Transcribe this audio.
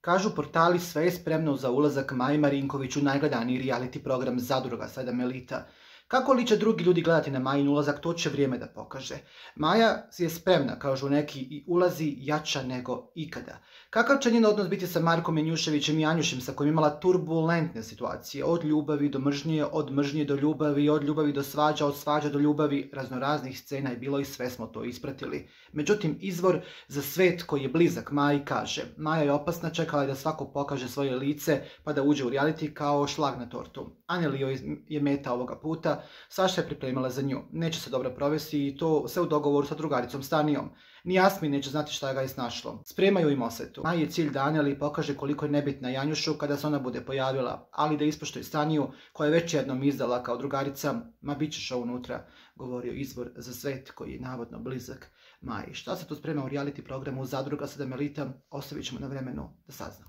Kažu portali sve je spremno za ulazak Maji Marinković u najgledaniji reality program Zadruga 7 elita. Kako li će drugi ljudi gledati na Majin ulazak, to će vrijeme da pokaže. Maja je spremna, kažu neki, i ulazi jača nego ikada. Kakav će njen odnos biti sa Markom Janjuševićem i Janjušem sa kojim imala turbulentne situacije, od ljubavi do mržnje, od mržnje do ljubavi, od ljubavi do svađa, od svađa do ljubavi, raznoraznih scena je bilo i sve smo to ispratili. Međutim, izvor za svet koji je blizak Maji kaže, Maja je opasna, čekala je da svako pokaže svoje lice pa da uđe u reality kao šlag na tortu. Anelio je meta ovoga puta, Saša je pripremila za nju. Neće se dobro provesti i to sve u dogovoru sa drugaricom Stanijom. Ni Jasmin neće znati šta ga je snašlo. Spremaju im osetu. Naj je cilj da Aneli pokaže koliko je nebitna Janjušu kada se ona bude pojavila, ali da ispoštuje Staniju koja je već jednom izdala kao drugarica, ma bit ćeš unutra, govorio izvor za svet koji je navodno blizak Maji. Šta se tu sprema u reality programu Zadruga 7 elita, ostavit ćemo na vremenu da saznamo.